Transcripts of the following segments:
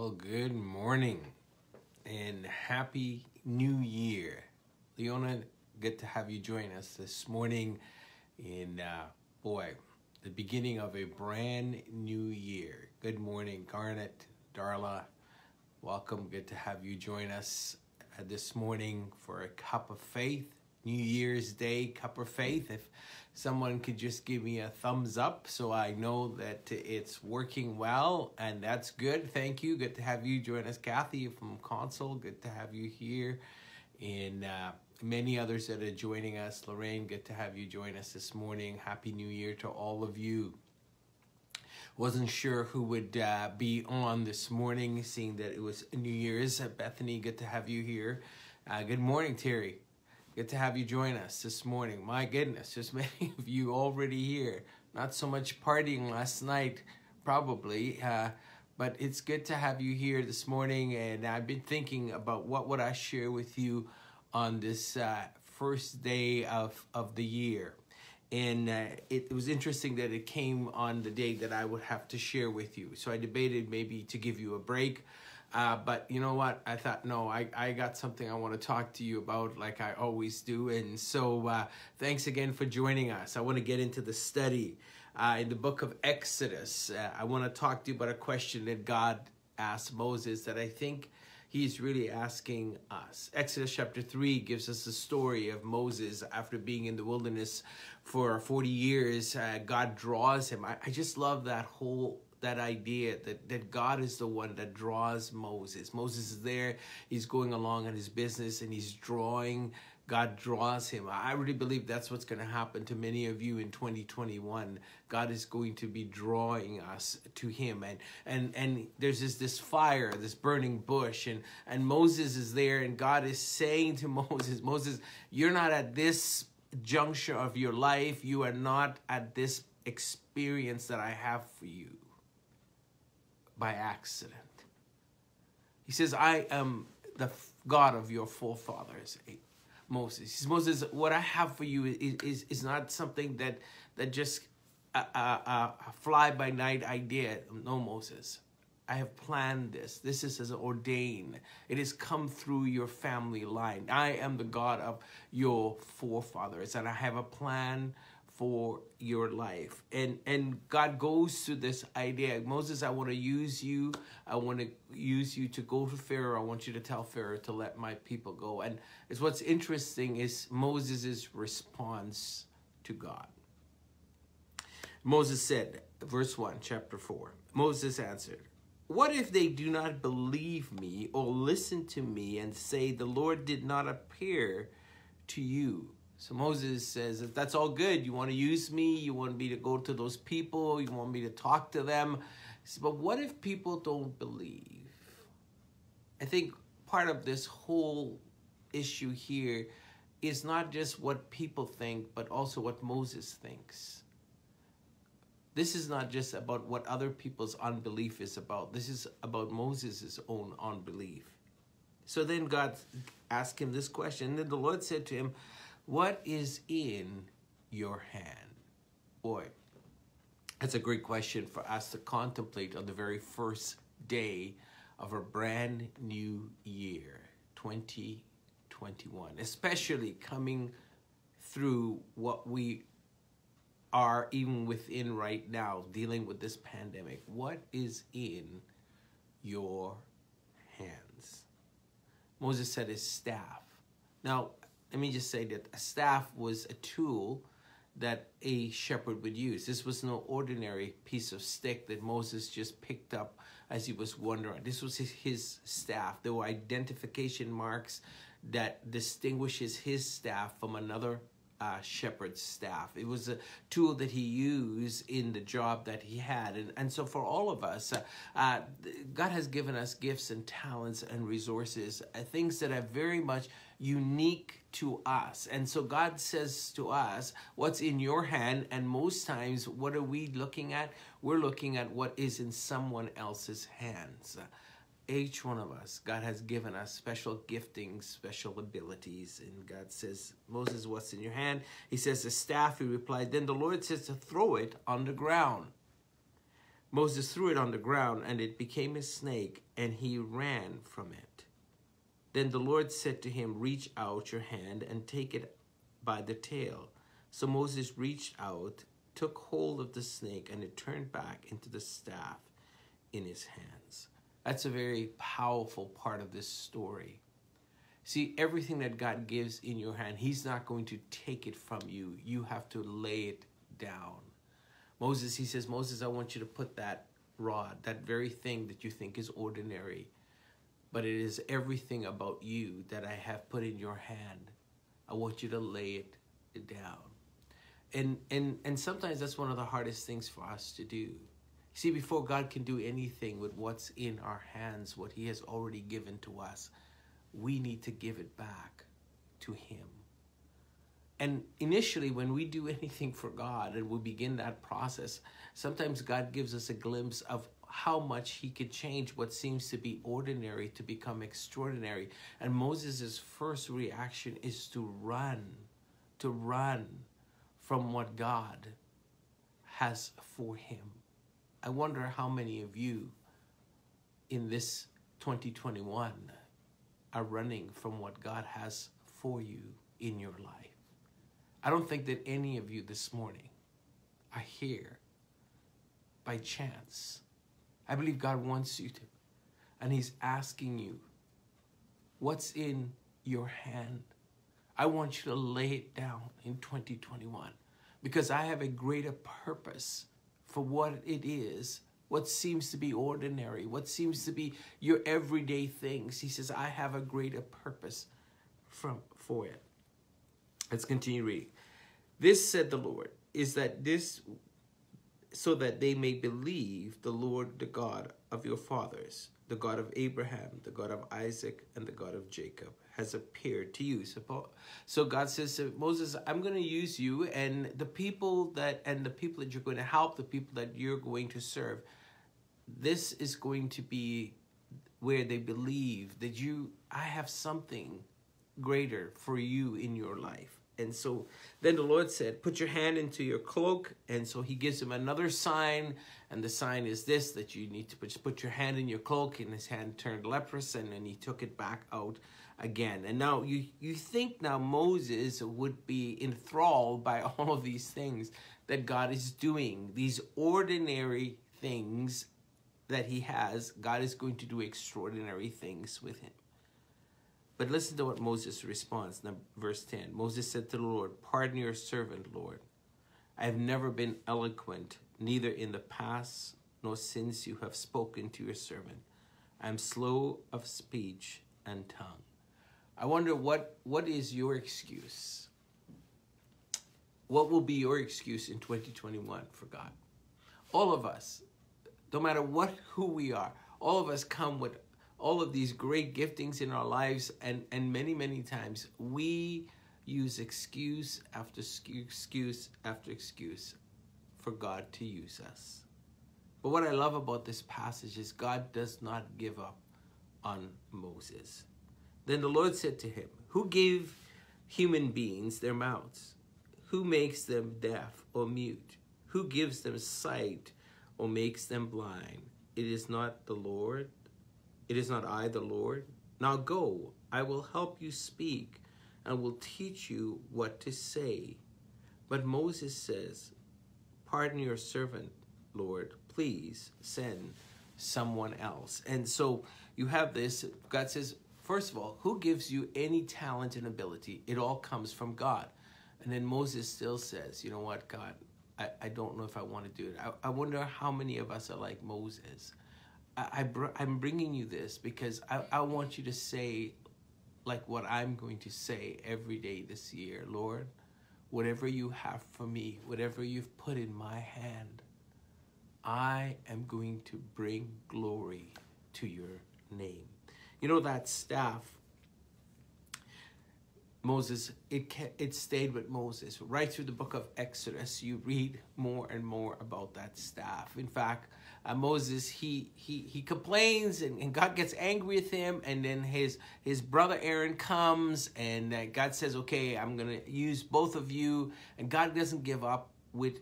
Well, good morning and happy new year. Leona, good to have you join us this morning in, uh, boy, the beginning of a brand new year. Good morning, Garnet, Darla. Welcome. Good to have you join us uh, this morning for a cup of faith. New Year's Day cup of faith. If someone could just give me a thumbs up so I know that it's working well, and that's good. Thank you. Good to have you join us, Kathy from Consul. Good to have you here, and uh, many others that are joining us. Lorraine, good to have you join us this morning. Happy New Year to all of you. Wasn't sure who would uh, be on this morning, seeing that it was New Year's. Bethany, good to have you here. Uh, good morning, Terry. Good to have you join us this morning. My goodness, just many of you already here. Not so much partying last night, probably, uh, but it's good to have you here this morning. And I've been thinking about what would I share with you on this uh, first day of, of the year. And uh, it, it was interesting that it came on the day that I would have to share with you. So I debated maybe to give you a break uh, but you know what? I thought, no, I, I got something I want to talk to you about like I always do. And so uh, thanks again for joining us. I want to get into the study uh, in the book of Exodus. Uh, I want to talk to you about a question that God asked Moses that I think he's really asking us. Exodus chapter 3 gives us the story of Moses after being in the wilderness for 40 years. Uh, God draws him. I, I just love that whole that idea that, that God is the one that draws Moses. Moses is there, he's going along in his business and he's drawing. God draws him. I really believe that's what's going to happen to many of you in 2021. God is going to be drawing us to him. And and and there's this this fire, this burning bush and and Moses is there and God is saying to Moses, Moses, you're not at this juncture of your life. You are not at this experience that I have for you by accident. He says, I am the God of your forefathers, eh, Moses. He says, Moses, what I have for you is, is, is not something that, that just a, a, a fly by night idea. No, Moses. I have planned this. This is as ordained. It has come through your family line. I am the God of your forefathers, and I have a plan for your life. And and God goes to this idea. Moses, I want to use you. I want to use you to go to Pharaoh. I want you to tell Pharaoh to let my people go. And it's what's interesting is Moses' response to God. Moses said, verse 1, chapter 4. Moses answered, What if they do not believe me or listen to me and say, The Lord did not appear to you? So Moses says, if that's all good, you want to use me, you want me to go to those people, you want me to talk to them. Says, but what if people don't believe? I think part of this whole issue here is not just what people think, but also what Moses thinks. This is not just about what other people's unbelief is about. This is about Moses' own unbelief. So then God asked him this question. And then the Lord said to him, what is in your hand? Boy, that's a great question for us to contemplate on the very first day of a brand new year, 2021, especially coming through what we are even within right now, dealing with this pandemic. What is in your hands? Moses said his staff. Now, let me just say that a staff was a tool that a shepherd would use. This was no ordinary piece of stick that Moses just picked up as he was wandering. This was his, his staff. There were identification marks that distinguishes his staff from another uh, shepherd's staff. It was a tool that he used in the job that he had. And, and so for all of us, uh, uh, God has given us gifts and talents and resources, uh, things that are very much unique to us. And so God says to us, what's in your hand? And most times, what are we looking at? We're looking at what is in someone else's hands each one of us, God has given us special giftings, special abilities. And God says, Moses, what's in your hand? He says, the staff. He replied, then the Lord says to throw it on the ground. Moses threw it on the ground, and it became a snake, and he ran from it. Then the Lord said to him, Reach out your hand and take it by the tail. So Moses reached out, took hold of the snake, and it turned back into the staff in his hands. That's a very powerful part of this story. See, everything that God gives in your hand, He's not going to take it from you. You have to lay it down. Moses, he says, Moses, I want you to put that rod, that very thing that you think is ordinary, but it is everything about you that I have put in your hand. I want you to lay it down. And and and sometimes that's one of the hardest things for us to do. See, before God can do anything with what's in our hands, what He has already given to us, we need to give it back to Him. And initially, when we do anything for God and we begin that process, sometimes God gives us a glimpse of how much he could change what seems to be ordinary to become extraordinary. And Moses' first reaction is to run, to run from what God has for him. I wonder how many of you in this 2021 are running from what God has for you in your life. I don't think that any of you this morning are here by chance. I believe God wants you to. And He's asking you, what's in your hand? I want you to lay it down in 2021 because I have a greater purpose for what it is, what seems to be ordinary, what seems to be your everyday things. He says, I have a greater purpose from, for it. Let's continue reading. This, said the Lord, is that this, so that they may believe the Lord, the God of your fathers, the God of Abraham, the God of Isaac, and the God of Jacob, has appeared to you. So, God says Moses, I'm going to use you and the people that, and the people that you're going to help, the people that you're going to serve, this is going to be where they believe that you, I have something greater for you in your life. And so then the Lord said, Put your hand into your cloak. And so he gives him another sign. And the sign is this that you need to put, put your hand in your cloak. And his hand turned leprous. And then he took it back out again. And now you, you think now Moses would be enthralled by all of these things that God is doing, these ordinary things that he has. God is going to do extraordinary things with him. But listen to what Moses responds, verse 10. Moses said to the Lord, Pardon your servant, Lord. I have never been eloquent, neither in the past nor since you have spoken to your servant. I am slow of speech and tongue. I wonder what, what is your excuse? What will be your excuse in 2021 for God? All of us, no matter what who we are, all of us come with all of these great giftings in our lives and and many many times we use excuse after excuse after excuse for God to use us. But what I love about this passage is God does not give up on Moses. Then the Lord said to him, Who gave human beings their mouths? Who makes them deaf or mute? Who gives them sight or makes them blind? It is not the Lord it is not I, the Lord. Now go, I will help you speak and will teach you what to say. But Moses says, Pardon your servant, Lord. Please send someone else. And so you have this. God says, First of all, who gives you any talent and ability? It all comes from God. And then Moses still says, You know what, God, I, I don't know if I want to do it. I, I wonder how many of us are like Moses. I, I am bringing you this because I, I want you to say like what I'm going to say every day this year, Lord. Whatever you have for me, whatever you've put in my hand, I am going to bring glory to your name. You know that staff Moses, it it stayed with Moses right through the book of Exodus. You read more and more about that staff. In fact, uh, Moses he he he complains and, and, God gets angry with him, and then his his brother Aaron comes and uh, God says, "Okay, I'm gonna use both of you," and God doesn't give up with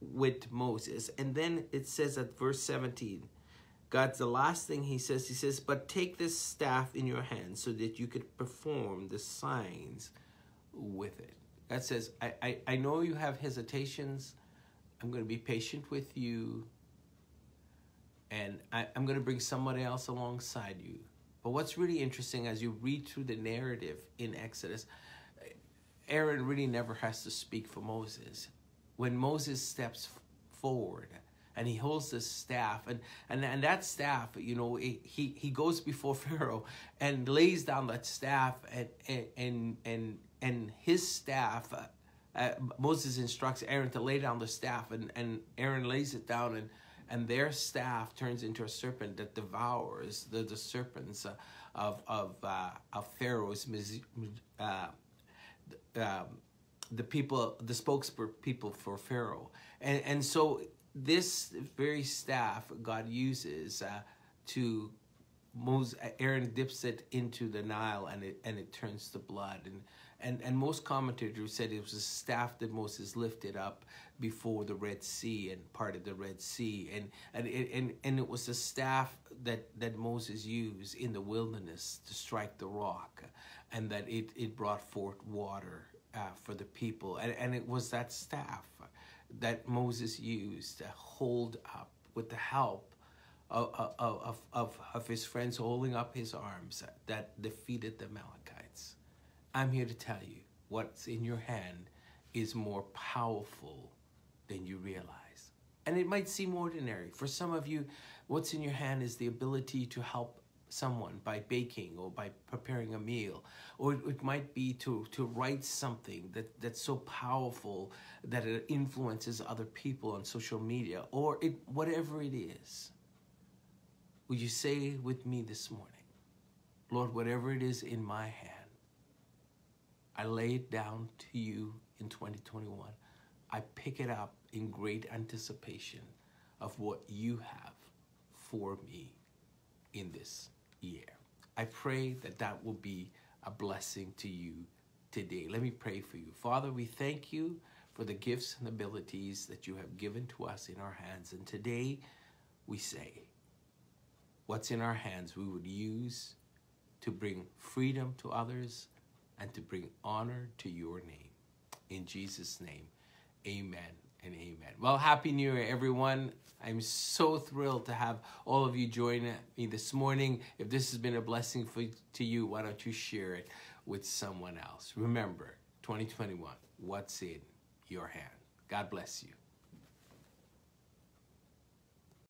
with Moses. And then it says at verse 17, God's the last thing he says, he says, But take this staff in your hand so that you could perform the signs with it. God says, I, I, I know you have hesitations. I'm going to be patient with you. And I, I'm going to bring somebody else alongside you. But what's really interesting as you read through the narrative in Exodus, Aaron really never has to speak for Moses. When Moses steps forward and he holds the staff, and, and, and that staff, you know, he, he goes before Pharaoh and lays down that staff, and, and, and, and his staff, uh, uh, Moses instructs Aaron to lay down the staff, and, and Aaron lays it down, and, and their staff turns into a serpent that devours the, the serpents uh, of, of, uh, of Pharaoh's uh, um, the people, the spokespeople for Pharaoh. And, and so this very staff God uses uh, to Moses, Aaron dips it into the Nile and it and it turns to blood. And and and most commentators said it was a staff that Moses lifted up before the Red Sea and part of the Red Sea. And and it, and and it was a staff that that Moses used in the wilderness to strike the rock, and that it it brought forth water uh, for the people. And, and it was that staff that Moses used to hold up with the help of, of, of, of his friends holding up his arms that defeated the Amalekites. I'm here to tell you what's in your hand is more powerful than you realize. And it might seem ordinary. For some of you, what's in your hand is the ability to help someone by baking or by preparing a meal or it, might be to to write something that that's so powerful that it influences other people on social media or it whatever it is. Would you say with me this morning lord whatever it is in my hand i lay it down to you in 2021 i pick it up in great anticipation of what you have for me in this year. I pray that that will be a blessing to you today. Let me pray for you. Father, we thank you for the gifts and abilities that you have given to us in our hands. And today we say, what's in our hands we would use to bring freedom to others and to bring honor to your name. In Jesus' name, amen and amen. Well, Happy New Year, everyone. I'm so thrilled to have all of you join me this morning. If this has been a blessing for, to you, why don't you share it with someone else? Remember, 2021, what's in your hand? God bless you.